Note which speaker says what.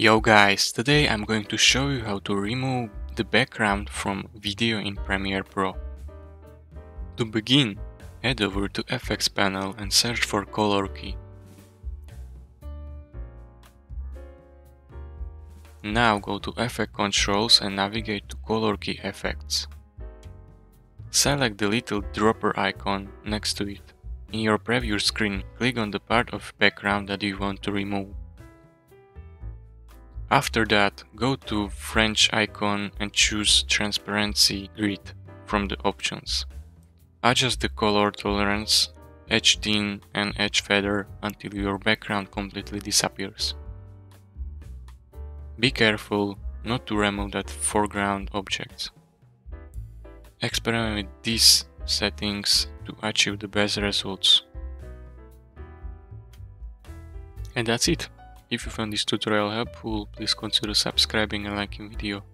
Speaker 1: Yo guys, today I'm going to show you how to remove the background from video in Premiere Pro. To begin, head over to FX panel and search for color key. Now go to Effect Controls and navigate to Color Key Effects. Select the little dropper icon next to it. In your preview screen, click on the part of background that you want to remove. After that, go to wrench icon and choose Transparency Grid from the options. Adjust the color tolerance, edge thin and edge feather until your background completely disappears. Be careful not to remove that foreground objects. Experiment with these settings to achieve the best results. And that's it. If you found this tutorial helpful, please consider subscribing and liking video.